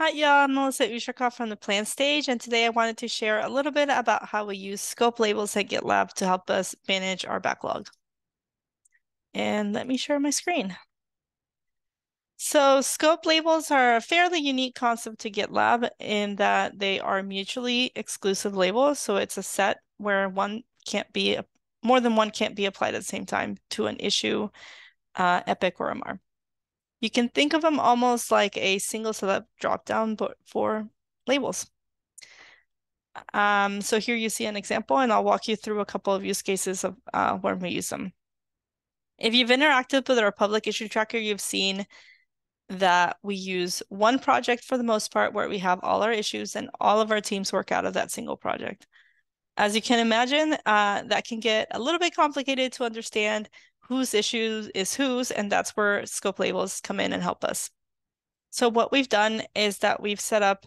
Hi, y'all. I'm Melissa Ushakov from the Plan Stage, and today I wanted to share a little bit about how we use scope labels at GitLab to help us manage our backlog. And let me share my screen. So scope labels are a fairly unique concept to GitLab in that they are mutually exclusive labels. So it's a set where one can't be, more than one can't be applied at the same time to an issue, uh, epic or an MR. You can think of them almost like a single select dropdown, but for labels. Um, so here you see an example, and I'll walk you through a couple of use cases of uh, when we use them. If you've interacted with our public issue tracker, you've seen that we use one project for the most part where we have all our issues and all of our teams work out of that single project. As you can imagine, uh, that can get a little bit complicated to understand whose issue is whose, and that's where scope labels come in and help us. So what we've done is that we've set up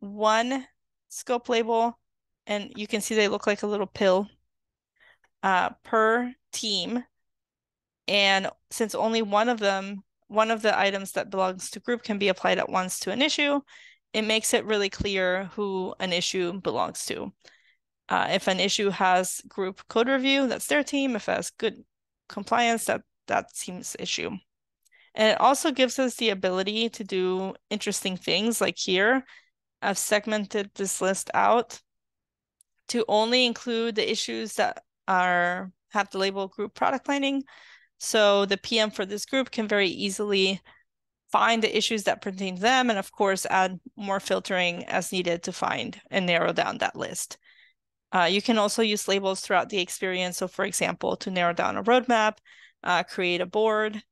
one scope label, and you can see they look like a little pill uh, per team. And since only one of them, one of the items that belongs to group can be applied at once to an issue, it makes it really clear who an issue belongs to. Uh, if an issue has group code review, that's their team. If it has group compliance, that, that seems issue. And it also gives us the ability to do interesting things like here. I've segmented this list out to only include the issues that are have the label group product planning. So the PM for this group can very easily find the issues that pertain to them and of course add more filtering as needed to find and narrow down that list. Uh, you can also use labels throughout the experience. So for example, to narrow down a roadmap, uh, create a board.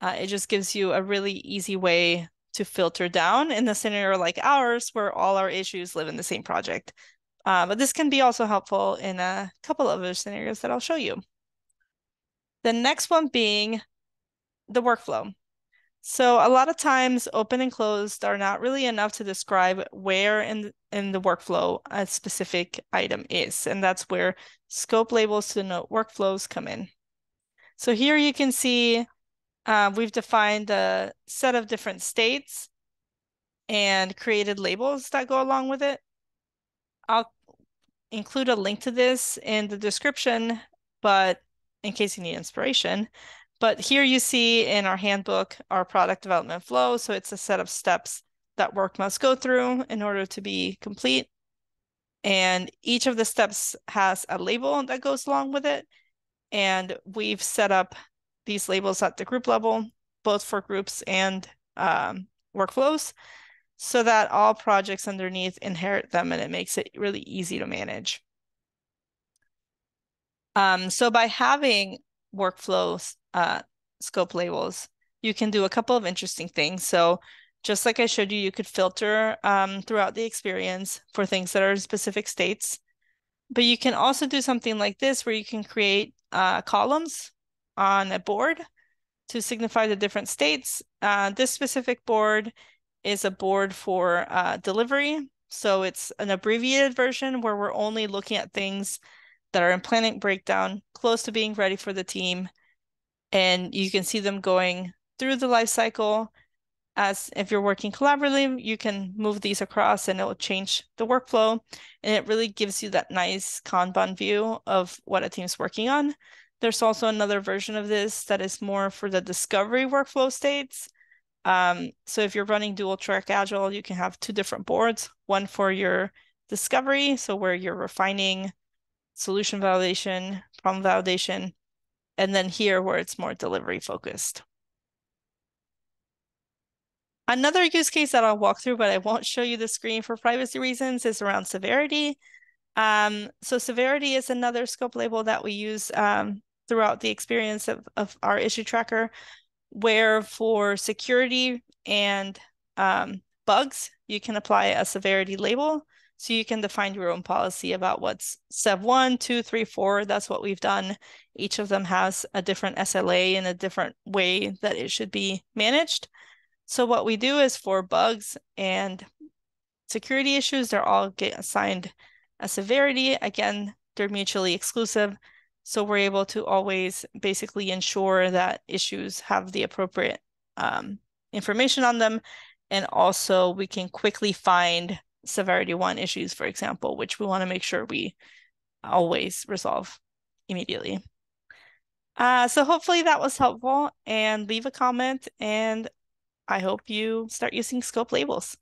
Uh, it just gives you a really easy way to filter down in a scenario like ours where all our issues live in the same project. Uh, but this can be also helpful in a couple of other scenarios that I'll show you. The next one being the workflow. So a lot of times open and closed are not really enough to describe where in, in the workflow a specific item is. And that's where scope labels to denote workflows come in. So here you can see uh, we've defined a set of different states and created labels that go along with it. I'll include a link to this in the description, but in case you need inspiration. But here you see in our handbook, our product development flow. So it's a set of steps that work must go through in order to be complete. And each of the steps has a label that goes along with it. And we've set up these labels at the group level, both for groups and um, workflows, so that all projects underneath inherit them and it makes it really easy to manage. Um, so by having workflows uh, scope labels, you can do a couple of interesting things. So just like I showed you, you could filter um, throughout the experience for things that are in specific states. But you can also do something like this where you can create uh, columns on a board to signify the different states. Uh, this specific board is a board for uh, delivery. So it's an abbreviated version where we're only looking at things that are in planning breakdown, close to being ready for the team. And you can see them going through the life cycle. As if you're working collaboratively, you can move these across and it will change the workflow. And it really gives you that nice Kanban view of what a team's working on. There's also another version of this that is more for the discovery workflow states. Um, so if you're running dual track agile, you can have two different boards, one for your discovery, so where you're refining solution validation, problem validation, and then here where it's more delivery focused. Another use case that I'll walk through, but I won't show you the screen for privacy reasons, is around severity. Um, so severity is another scope label that we use um, throughout the experience of, of our issue tracker, where for security and um, bugs, you can apply a severity label. So you can define your own policy about what's step one, two, three, four. That's what we've done. Each of them has a different SLA and a different way that it should be managed. So what we do is for bugs and security issues, they're all get assigned a severity. Again, they're mutually exclusive. So we're able to always basically ensure that issues have the appropriate um, information on them And also we can quickly find severity one issues, for example, which we want to make sure we always resolve immediately. Uh, so hopefully that was helpful and leave a comment and I hope you start using scope labels.